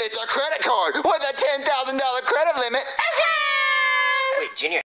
It's a credit card with a $10,000 credit limit. Wait, Junior,